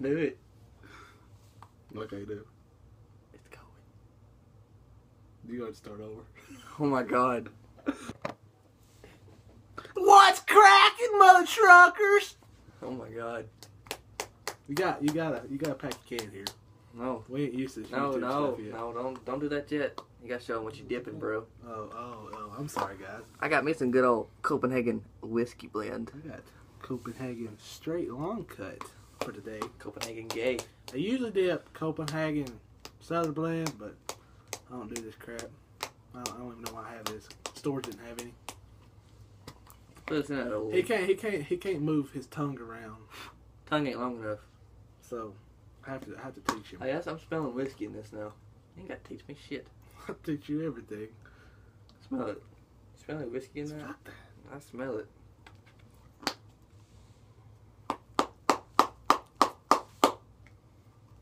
Do it. Like I do. It's going. You gotta start over. Oh my god. What's cracking, mother truckers? Oh my god. You got, you gotta, you gotta pack your can here. No. We ain't used to this No, YouTube no, stuff yet. no, don't don't do that yet. You gotta show them what you're dipping, bro. Oh, oh, oh! I'm sorry, guys. I got me some good old Copenhagen whiskey blend. I got Copenhagen straight long cut for today. Copenhagen gay. I usually dip Copenhagen Southern blend, but I don't do this crap. I don't, I don't even know why I have this. Stores didn't have any. Put this in old He can't. He can't. He can't move his tongue around. tongue ain't long enough. So I have to. I have to teach him. I guess I'm smelling whiskey in this now. You ain't gotta teach me shit. I teach you everything. Smell it. You smell like whiskey in there? I smell it.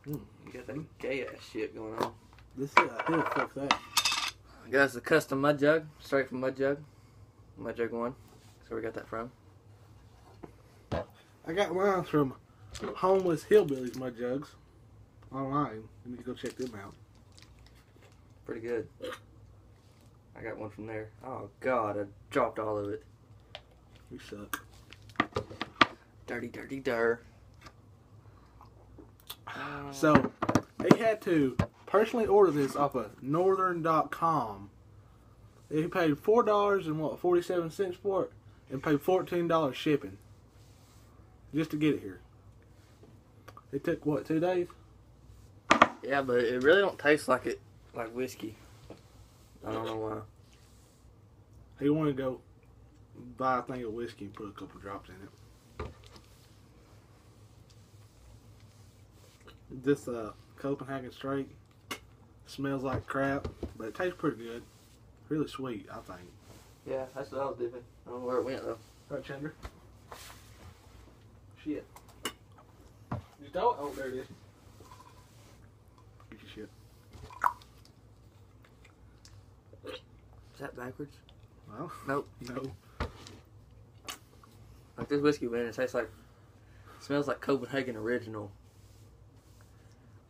Mm. You got that gay ass shit going on. This is here. Fuck that. I got us a custom mud jug, straight from Mud Jug. Mud Jug One. That's where we got that from. I got mine from Homeless Hillbillies. Mud jugs online. You need to go check them out. Pretty good. I got one from there. Oh god, I dropped all of it. We suck. Dirty, dirty, dir. Uh, So they had to personally order this off of northerner.com. They paid four dollars and what forty seven cents for it and paid fourteen dollars shipping. Just to get it here. It took what, two days? yeah, but it really don't taste like it, like whiskey. I don't know why. He wanted to go buy a thing of whiskey and put a couple drops in it. This uh Copenhagen straight smells like crap, but it tastes pretty good. Really sweet, I think. Yeah, that's what I was dipping. I don't know where it went though. Right, Chandler? Shit. You don't? Oh, there it is. Get your shit. Is that backwards? Well, Nope. no. Like this whiskey blend, it tastes like, smells like Copenhagen original.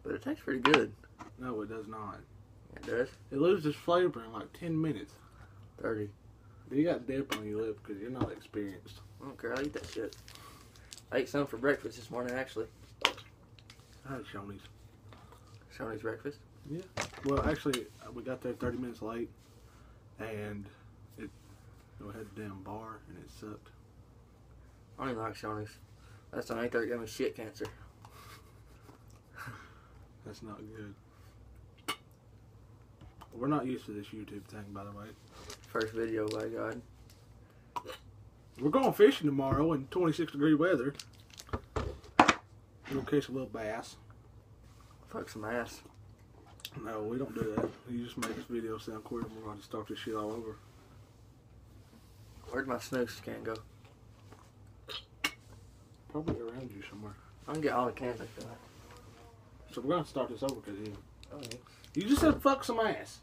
But it tastes pretty good. No, it does not. It does. It loses flavor in like 10 minutes. 30. You got dip on your lip because you're not experienced. I don't care. I'll eat that shit. I ate some for breakfast this morning, actually. I had Shoney's. Shoney's breakfast. Yeah. Well, actually, we got there 30 minutes late, and it we had a damn bar, and it sucked. I don't even like Shoney's. That's the got me shit cancer. That's not good. We're not used to this YouTube thing, by the way. First video, by God. We're going fishing tomorrow in 26 degree weather. We'll catch a little bass. Fuck some ass. No, we don't do that. You just make this video sound quick, and we're going to start this shit all over. Where'd my snooze can go? Probably around you somewhere. I can get all the cans I feel like. So we're to start this over because you, Oh, yeah. you just said fuck some ass.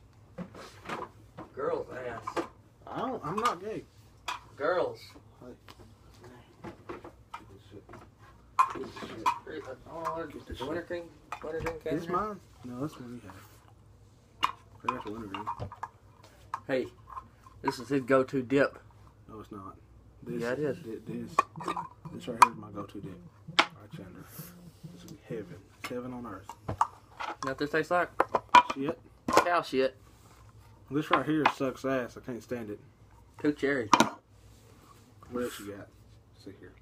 Girls ass. I don't, I'm not gay. Girls. Oh, this the wintergreen, wintergreen can. Is this mine? No, that's one you have. I got the wintergreen. Hey, this is his go-to dip. No, it's not. This, Yeah, it is. thi- This, this right here is my go-to dip. Right, Chandler. This will be heaven. It's heaven on earth. You know what this tastes like? Shit. Cow shit. This right here sucks ass. I can't stand it. Two cherries. What else you got? Let's see here.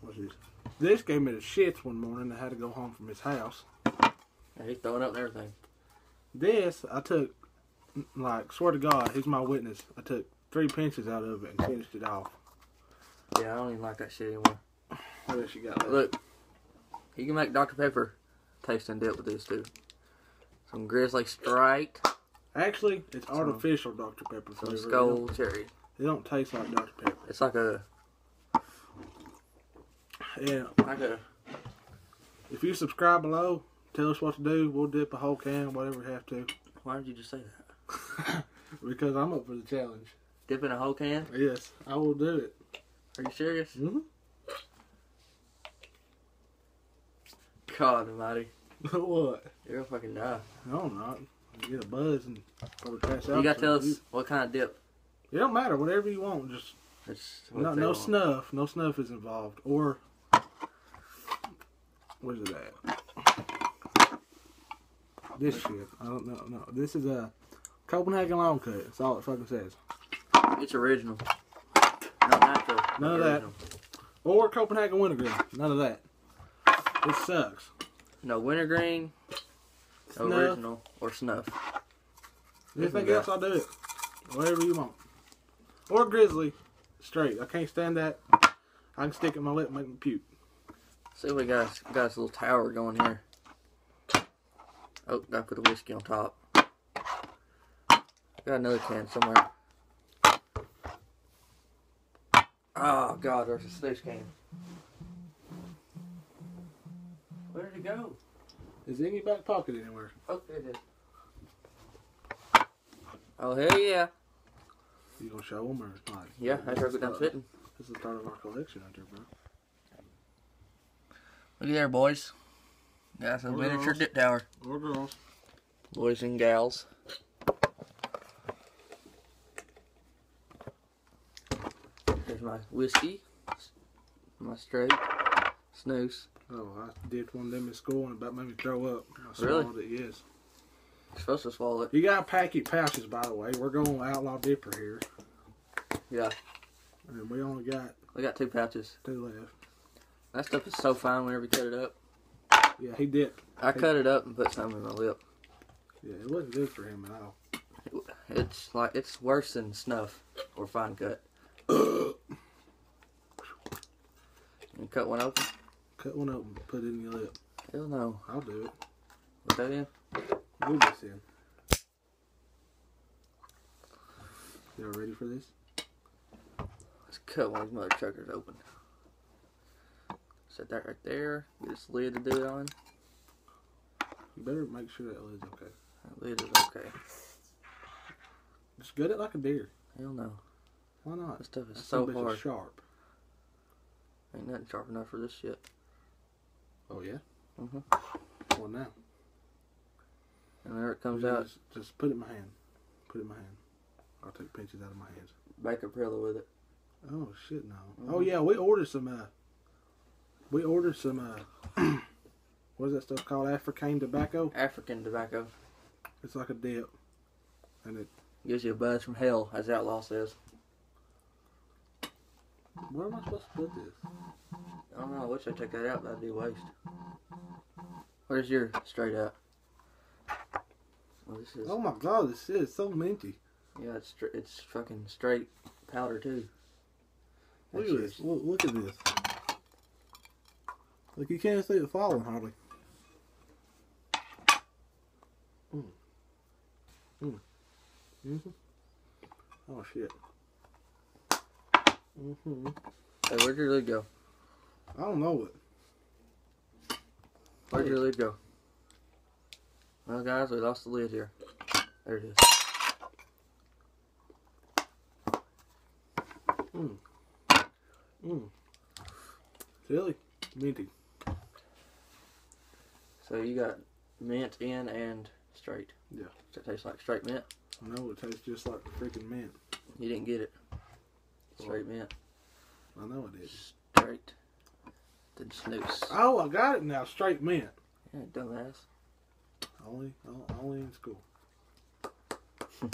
What's this? This gave me the shits one morning. I had to go home from his house. Yeah, he's throwing up everything. This, I took, like, swear to God, he's my witness. I took three pinches out of it and finished it off. Yeah, I don't even like that shit anymore. What else you got left? Look, you can make Dr. Pepper tasting dip with this too. Some Grizzly Strike, Actually, it's Some- artificial Dr. Pepper some flavor. It Skoal don't, Cherry. it don't taste like Dr. Pepper. It's like a Yeah. like a If you subscribe below, tell us what to do. We'll dip a whole can, whatever we have to. why did you just say that? because I'm up for the challenge. Dip in a whole can? Yes, I will do it. Are you serious? Mm-hmm. God almighty. what? You're gonna fucking die. No, I'm not. You get a buzz and probably pass out. You gotta tell You- us what kind of dip. It don't matter. Whatever you want. Just It's no, no want. snuff. No snuff is involved. Or where's it at? This shit. I don't know. No, this is a Copenhagen long cut. That's all it fucking says. It's original. Not natural. None of that. Or Copenhagen wintergreen. None of that. It sucks. No wintergreen, Snuff. original, or snuff. Anything else, I'll do it. Whatever you want. Or grizzly. Straight. I can't stand that. I can stick it in my lip and make me puke. See, we got got this little tower going here. Oh, gotta put the whiskey on top. Got another can somewhere. Oh God, there's a snooze can. Where did it go? Is it in your back pocket anywhere? Oh, there it is. Oh hell yeah! You gonna show them or not? Yeah, that's where it done fitting. This is the start of our collection out there, bro. Look at there, boys. That's a Or miniature girls. dip tower. Or girls. Boys and gals. Here's my whiskey, my straight, snooze. Oh, I dipped one of them in school and about made me throw up. I Really? swallowed it, yes. You're supposed to swallow it. You got a packet pouches, by the way. We're going outlaw dipper here. Yeah, And we only got we got two pouches. two left. That stuff is so fine whenever you cut it up. Yeah, he dipped. I cut it up and put some in my lip. Yeah, it wasn't good for him at all. It's like it's worse than snuff or fine cut. You cut one open? Cut one open, put it in your lip. Hell no. I'll do it. Put that in. Move this in. Y'all ready for this? Let's cut one of these mother truckers open. Set that right there. Get this lid to do it on. You better make sure that lid's okay. That lid is okay. Just gut it like a deer. Hell no. Why not? This stuff is so son of a bitch hard. sharp. Ain't nothing sharp enough for this shit. Oh yeah. Mhm. Well now. And there it comes out. Just put it in my hand. Put it in my hand. I'll take pinches out of my hands. Baker Prilla with it. Oh shit no. Mhm. Oh yeah, we ordered some uh we ordered some uh what is that stuff called? African tobacco? African tobacco. It's like a dip. And it Gives you a buzz from hell, as Outlaw says. where am I supposed to put this? I don't know. I wish I took that out. That'd be waste. Where's your straight up? Well, this is. Oh my god, this is so minty. Yeah, it's it's fucking straight powder too. Look at this. Look, look at this. Look, you can't see it falling hardly. Mm. Mm. Mm-hmm. Oh shit. Mm-hmm. Hey, where'd your lid go? I don't know it. Where'd your lid go? Well, guys, we lost the lid here. There it is. Mm. Silly. Minty. So you got mint in and straight. Yeah. Does it taste like straight mint? No, it tastes just like freaking mint. You didn't get it. Straight mint. I know it is. Straight. Then snooze. Oh, I got it now. Straight mint. Yeah, dumbass. Only, only in school.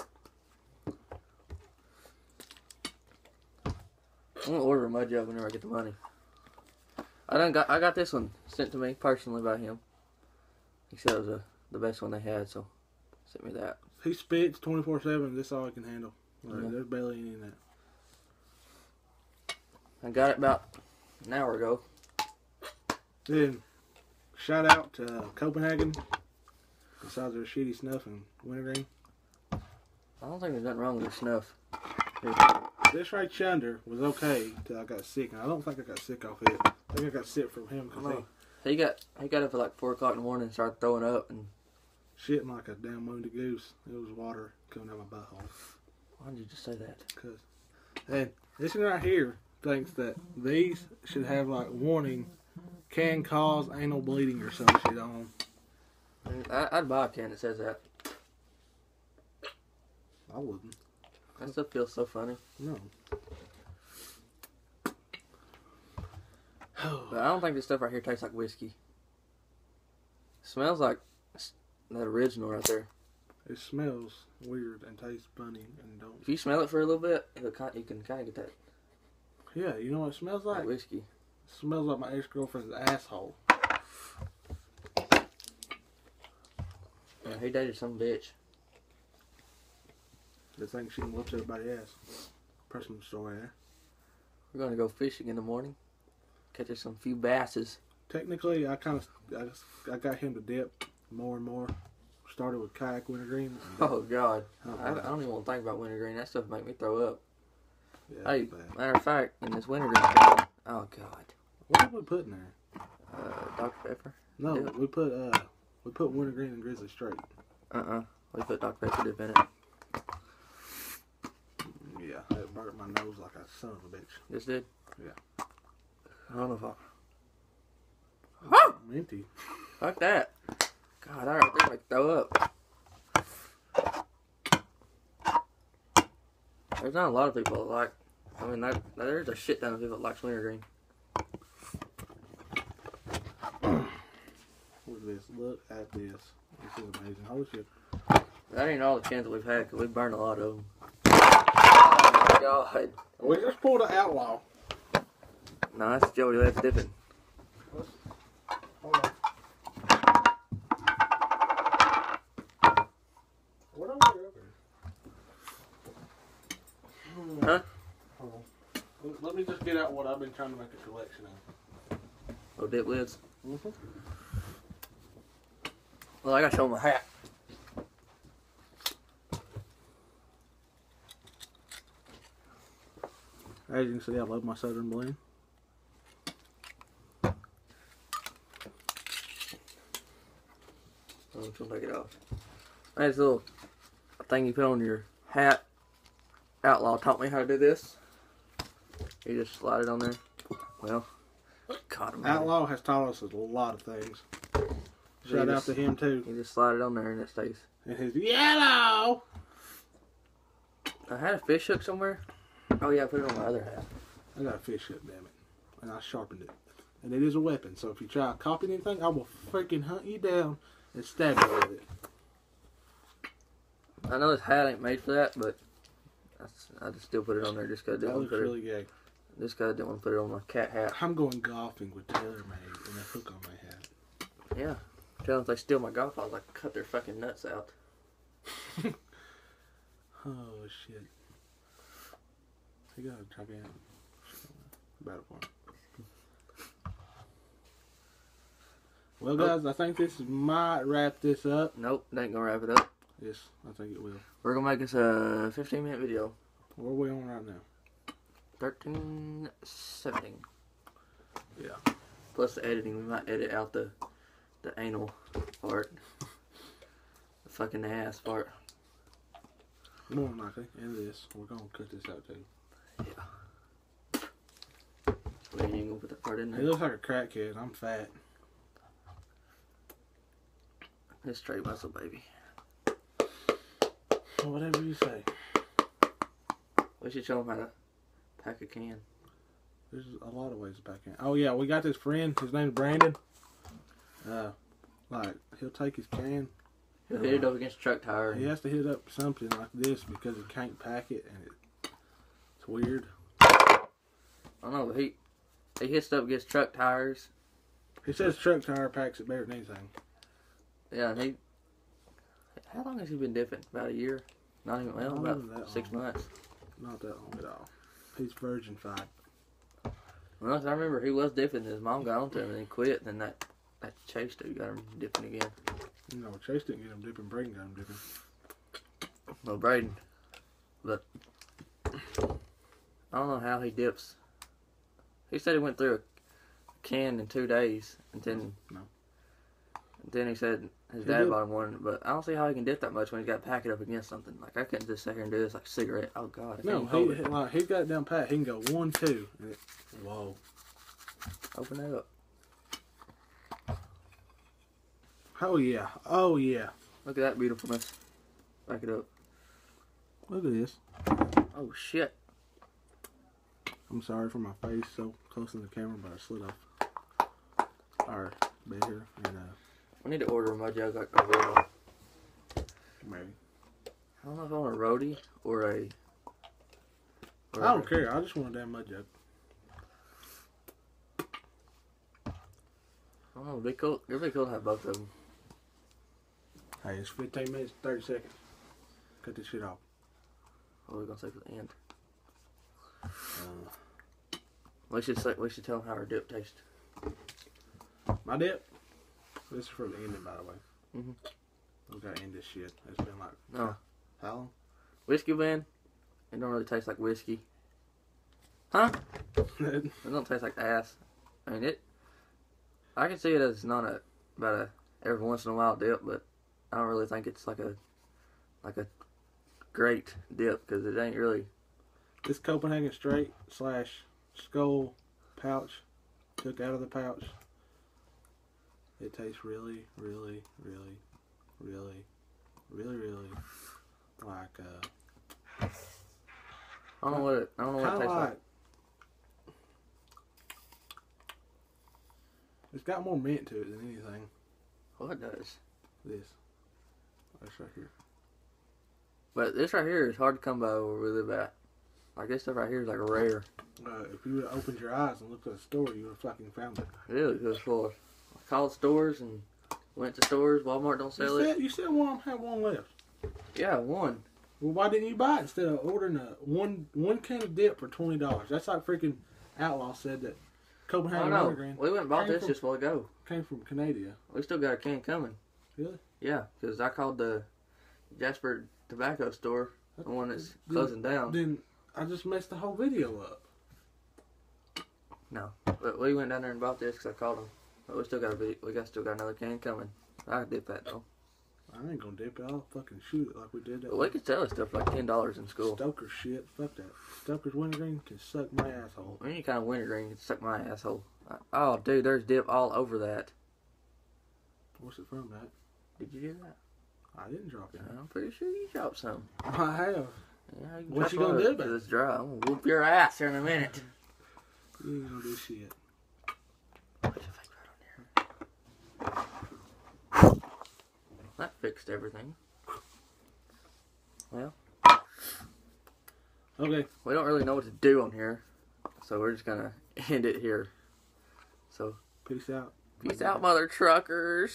I'm gonna order a mud jug whenever I get the money. I done got I got this one sent to me personally by him. He said it was a, the best one they had, so sent me that. He spits 24 7. This all I can handle. Like. There's barely any in that. I got it about an hour ago. Then, shout out to uh, Copenhagen. Besides their shitty snuff and wintergreen. I don't think there's nothing wrong with the snuff. This right chunder was okay till I got sick. And I don't think I got sick off it. I think I got sick from him because Oh. He got he got up at like four o'clock in the morning and started throwing up and shitting like a damn wounded goose. It was water coming out of my butthole. why did you just say that? Cause, and this one right here thinks that these should have like warning can cause anal bleeding or some shit on. 'em. I, I'd buy a can that says that. I wouldn't. That stuff feels so funny. No. But I don't think this stuff right here tastes like whiskey. smells like that original right there. It smells weird and tastes funny and don't. If you smell it for a little bit, it'll you can kind of get that Yeah, you know what it smells like like? whiskey. Smells like my ex girlfriend's asshole. Yeah, he dated some bitch. That thing she can whoops everybody's ass. Personal story there. We're gonna go fishing in the morning. Catch us some few basses. Technically, I kind of I, just, I got him to dip more and more. Started with kayak wintergreen. Oh God. I, I don't even want to think about wintergreen. That stuff make me throw up. yeah, Hey, matter of fact, in this wintergreen, oh God, What did we put in there? uh, Dr Pepper. No, Yeah. we put uh we put wintergreen and grizzly straight. Uh uh We put Dr Pepper dip in it. Yeah, it burnt my nose like a son of a bitch. This did. Yeah. I don't know if I. I'm empty. Fuck that. God, I right there make throw up. There's not a lot of people that like. I mean, that, there's a shit ton of people that likes wintergreen. At this. Look at this. This is amazing. Holy shit. That ain't all the cans that we've had, cause we burned a lot of them. Oh my God. We just pulled an outlaw. No, that's Joey. That's. Hold on. What are we open? Huh? Hold on. Let- Let me just get out what I've been trying to make a collection of. Oh, dip lids. Mm-hmm. Well, I gotta show him my hat. As you can see, I love my Southern blend. I'm just gonna take it off. Nice little thing you put on your hat. Outlaw taught me how to do this. You just slide it on there. Well, God, man. Outlaw has taught us a lot of things. Shout out to him too. You just slide it on there and it stays. And his yellow. I had a fish hook somewhere. Oh yeah, I put it on my other hat. I got a fish hook, damn it. And I sharpened it. And it is a weapon, so if you try copying anything, I will freaking hunt you down and stab you with it. I know this hat ain't made for that, but that's, I just still put it on there just cause I didn't want to put it. really gay. Just cause I didn't want to put it on my cat hat. I'm going golfing with Taylor Made and a hook on my hat. Yeah. Tell them if they steal my golf balls, I can cut their fucking nuts out. Oh shit. You gotta check it out. Battle for Well, guys, I think this might wrap this up. Nope, that ain't gonna wrap it up. Yes, I think it will. We're gonna make this a 15 minute video. Where are we on right now? 13, 17. Yeah. Plus the editing, we might edit out the the anal part. The fucking ass part. More than likely. And this. We're gonna cut this out too. Yeah. We ain't even gonna put that part in there? He looks like a crackhead. I'm fat. It's straight muscle, baby. Whatever you say. We should show him how to pack a can. There's a lot of ways to back in. Oh yeah, we got this friend. His name's Brandon. Uh, like he'll take his can. He'll hit it up against a truck tire. He has to hit up something like this because he can't pack it, and it, it's weird. I don't know, but he he hits it up against truck tires. He says truck tire packs it better than anything. Yeah, and he. How long has he been dipping? About a year? Not even well, Not about six long. months. Not that long at all. He's virgin fied. Well, I remember he was dipping. His mom got onto him and he quit. And then that that chase dude got him dipping again. No, Chase didn't get him dipping. Braden got him dipping. Well, Braden, but I don't know how he dips. He said he went through a can in two days, and then No. and then he said his He dad did. bought him one. But I don't see how he can dip that much when he's got to pack it up against something. Like I couldn't just sit here and do this like cigarette. Oh God, I No, he, it. he- like he's got it down pat. He can go one, two. And it, whoa. Open it up. Oh yeah. Oh yeah. Look at that beautifulness. Back it up. Look at this. Oh shit. I'm sorry for my face so close in the camera, but I slid off our bed here and uh We need to order a mud jug like a real. maybe. I don't know if I want a roadie or a. or I a- don't care. I just want a damn mud jug. I don't know. It'd be cool. It'd be cool to have both of them. Hey, it's 15 minutes, 30 seconds. Cut this shit off. What are we gonna say for the end? Uh, We should say. We should tell them how our dip tastes. my dip. This is for the ending, by the way. Mhm. We gotta end this shit. It's been like No. how long? Whiskey blend. It don't really taste like whiskey. Huh? It don't taste like ass. I mean it. I can see it as not a about a every once in a while dip, but I don't really think it's like a like a great dip because it ain't really. This Copenhagen straight slash Skoal pouch took out of the pouch. It tastes really, really, really, really, really, really like uh, I don't know what it. I don't know what it tastes like. like. It's got more mint to it than anything. Well, it does. This, that's right here. But this right here is hard to come by where we live at. Like this stuff right here is like rare. Uh, if you would have opened your eyes and looked at the store, you would have fucking found it. Really good for. I called stores and went to stores. Walmart don't sell you it. you said one had one left. Yeah, one. Well, why didn't you buy it instead of ordering a one one can of dip for twenty dollars? That's like freaking Outlaw said that I Copenhagen don't know. We went and bought this from- just a while ago. came from Canada. We still got a can coming. Really? Yeah, because I called the Jasper Tobacco store, the one that's closing down. Then I just messed the whole video up. No, but we went down there and bought this because I called them. But we still got a vid- we got still got another can coming. I can dip that though. I ain't gonna dip it. I'll fucking shoot it like we did that. But we could sell this stuff for like ten dollars in school. Stoker shit. Fuck that. Stoker's Wintergreen can suck my asshole. Any kind of wintergreen can suck my asshole. Oh, dude, there's dip all over that. What's it from, that? Did you do that? I didn't drop it. I'm pretty sure you dropped some. I have. Yeah, you What you gonna do about it? It's dry. I'm gonna whoop your ass here in a minute. You ain't gonna do shit. Put your face right on here. That fixed everything. Well. Okay. We don't really know what to do on here, so we're just gonna end it here. So, Peace out. peace out, mother truckers.